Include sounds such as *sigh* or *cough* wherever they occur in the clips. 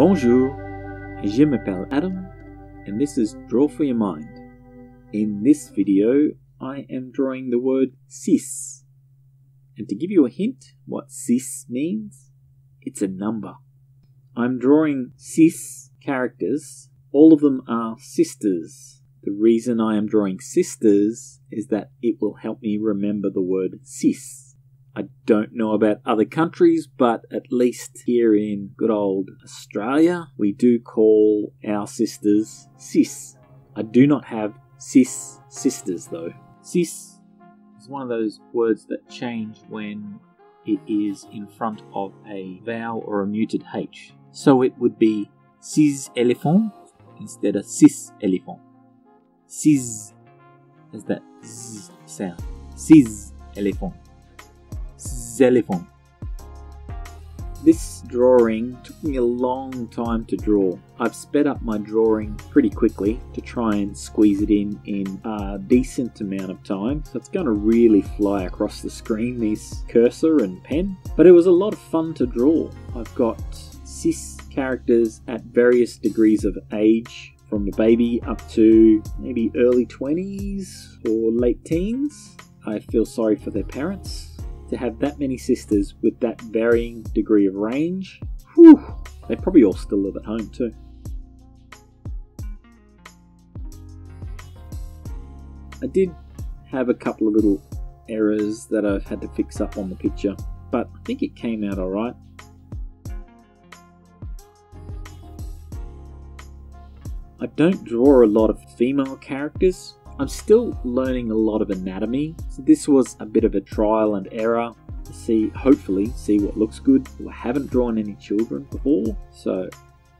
Bonjour, je m'appelle Adam, and this is Draw for Your Mind. In this video, I am drawing the word six. And to give you a hint what six means, it's a number. I'm drawing cis characters. All of them are sisters. The reason I am drawing sisters is that it will help me remember the word six. I don't know about other countries, but at least here in good old Australia, we do call our sisters cis. I do not have cis sisters though. Six is one of those words that change when it is in front of a vowel or a muted H. So it would be cis elephant instead of cis elephant. Six has that z sound. Cis elephant xylophone. This drawing took me a long time to draw. I've sped up my drawing pretty quickly to try and squeeze it in in a decent amount of time. So it's going to really fly across the screen, this cursor and pen. But it was a lot of fun to draw. I've got cis characters at various degrees of age from a baby up to maybe early 20s or late teens. I feel sorry for their parents to have that many sisters with that varying degree of range, whew, they probably all still live at home too. I did have a couple of little errors that I've had to fix up on the picture, but I think it came out alright. I don't draw a lot of female characters, I'm still learning a lot of anatomy, so this was a bit of a trial and error to see, hopefully, see what looks good. I haven't drawn any children before, so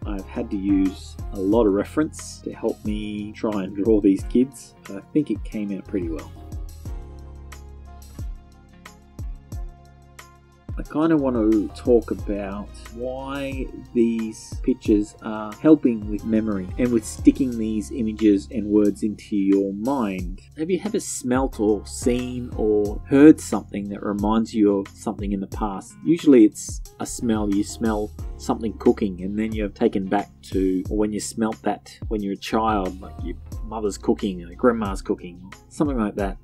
I've had to use a lot of reference to help me try and draw these kids. I think it came out pretty well. I kind of want to talk about why these pictures are helping with memory and with sticking these images and words into your mind. Have you ever smelt or seen or heard something that reminds you of something in the past? Usually it's a smell. You smell something cooking and then you're taken back to when you smelt that when you're a child, like your mother's cooking or grandma's cooking, something like that.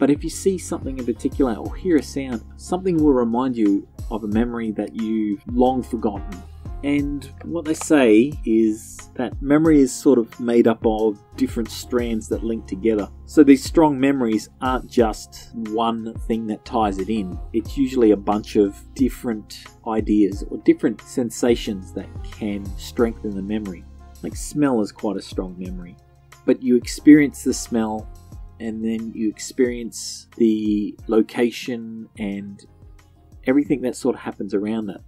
But if you see something in particular or hear a sound, something will remind you of a memory that you've long forgotten. And what they say is that memory is sort of made up of different strands that link together. So these strong memories aren't just one thing that ties it in, it's usually a bunch of different ideas or different sensations that can strengthen the memory. Like smell is quite a strong memory. But you experience the smell and then you experience the location and everything that sort of happens around that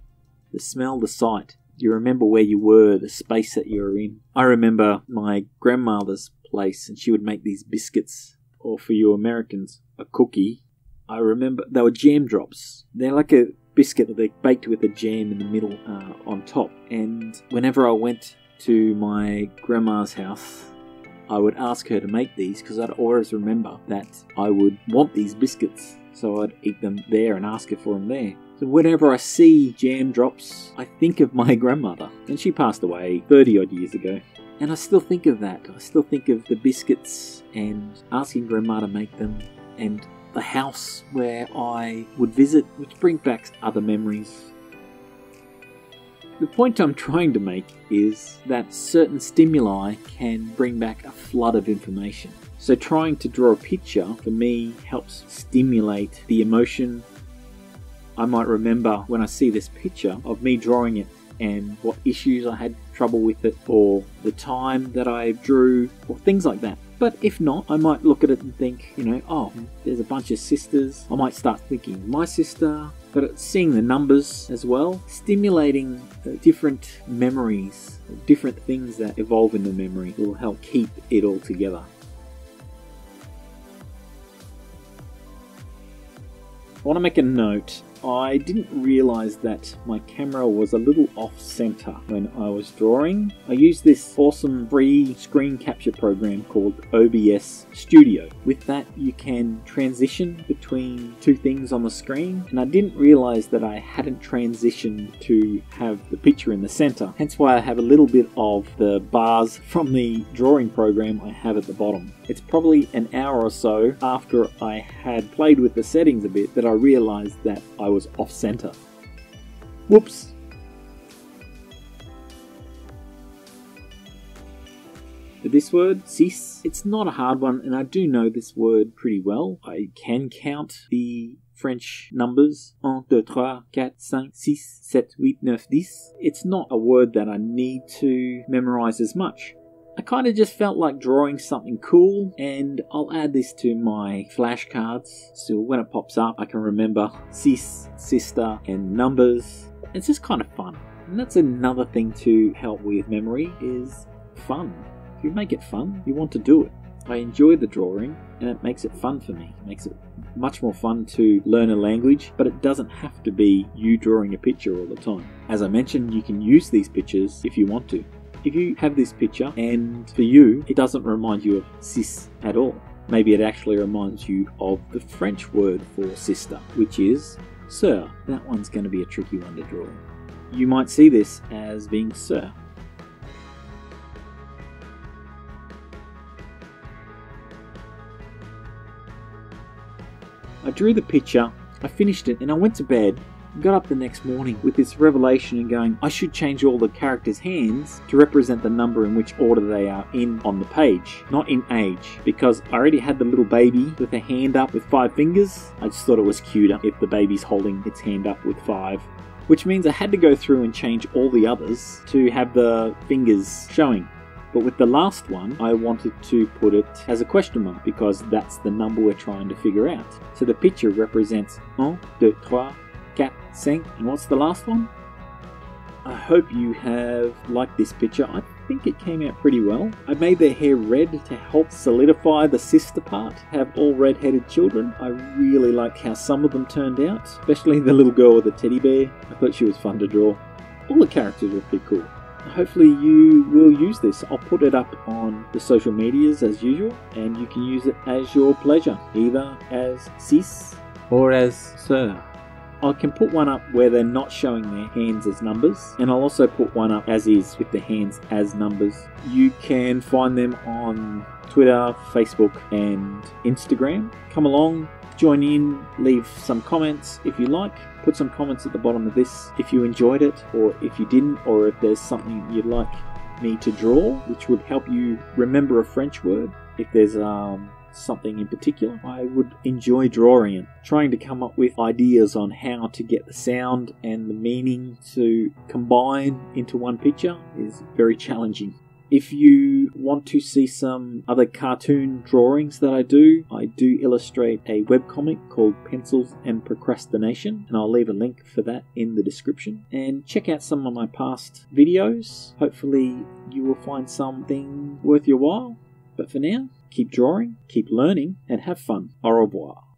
the smell, the sight. You remember where you were, the space that you were in. I remember my grandmother's place, and she would make these biscuits, or for you Americans, a cookie. I remember they were jam drops. They're like a biscuit that they baked with a jam in the middle uh, on top. And whenever I went to my grandma's house, I would ask her to make these because I'd always remember that I would want these biscuits. So I'd eat them there and ask her for them there. So whenever I see jam drops, I think of my *laughs* grandmother. And she passed away 30 odd years ago. And I still think of that. I still think of the biscuits and asking grandma to make them and the house where I would visit, which brings back other memories the point I'm trying to make is that certain stimuli can bring back a flood of information. So, trying to draw a picture for me helps stimulate the emotion. I might remember when I see this picture of me drawing it and what issues I had trouble with it, or the time that I drew, or things like that. But if not, I might look at it and think, you know, oh, there's a bunch of sisters. I might start thinking, my sister, but seeing the numbers as well, stimulating uh, different memories, different things that evolve in the memory will help keep it all together. I want to make a note I didn't realize that my camera was a little off center when I was drawing. I used this awesome free screen capture program called OBS Studio. With that, you can transition between two things on the screen, and I didn't realize that I hadn't transitioned to have the picture in the center. Hence why I have a little bit of the bars from the drawing program I have at the bottom. It's probably an hour or so after I had played with the settings a bit that I realized that I was off center. Whoops! this word, six, it's not a hard one, and I do know this word pretty well. I can count the French numbers 1, 2, 3, 4, 5, 6, 7, 8, 9, 10. It's not a word that I need to memorize as much. I kind of just felt like drawing something cool, and I'll add this to my flashcards so when it pops up, I can remember sis, sister, and numbers. It's just kind of fun. And that's another thing to help with memory is fun. If you make it fun, you want to do it. I enjoy the drawing and it makes it fun for me. It makes it much more fun to learn a language, but it doesn't have to be you drawing a picture all the time. As I mentioned, you can use these pictures if you want to. If you have this picture and for you it doesn't remind you of sis at all, maybe it actually reminds you of the French word for sister, which is sœur. That one's going to be a tricky one to draw. You might see this as being sœur. I drew the picture, I finished it, and I went to bed got up the next morning with this revelation and going, I should change all the characters' hands to represent the number in which order they are in on the page, not in age, because I already had the little baby with a hand up with five fingers. I just thought it was cuter if the baby's holding its hand up with five. Which means I had to go through and change all the others to have the fingers showing. But with the last one, I wanted to put it as a question mark because that's the number we're trying to figure out. So the picture represents 1, 2, 3, Quatre cinq. And what's the last one? I hope you have liked this picture. I think it came out pretty well. I made their hair red to help solidify the sister part, have all red-headed children. I really like how some of them turned out, especially the little girl with the teddy bear. I thought she was fun to draw. All the characters were pretty cool. Hopefully you will use this. I'll put it up on the social medias as usual, and you can use it as your pleasure, either as sis or as sœur. I can put one up where they're not showing their hands as numbers, and I'll also put one up as is with the hands as numbers. You can find them on Twitter, Facebook, and Instagram. Come along, join in, leave some comments if you like. Put some comments at the bottom of this if you enjoyed it, or if you didn't, or if there's something you'd like me to draw, which would help you remember a French word. If there's um, something in particular, I would enjoy drawing it. Trying to come up with ideas on how to get the sound and the meaning to combine into one picture is very challenging. If you want to see some other cartoon drawings that I do, I do illustrate a webcomic called Pencils and Procrastination, and I'll leave a link for that in the description. And check out some of my past videos. Hopefully, you will find something worth your while. But for now, keep drawing, keep learning, and have fun. Au revoir.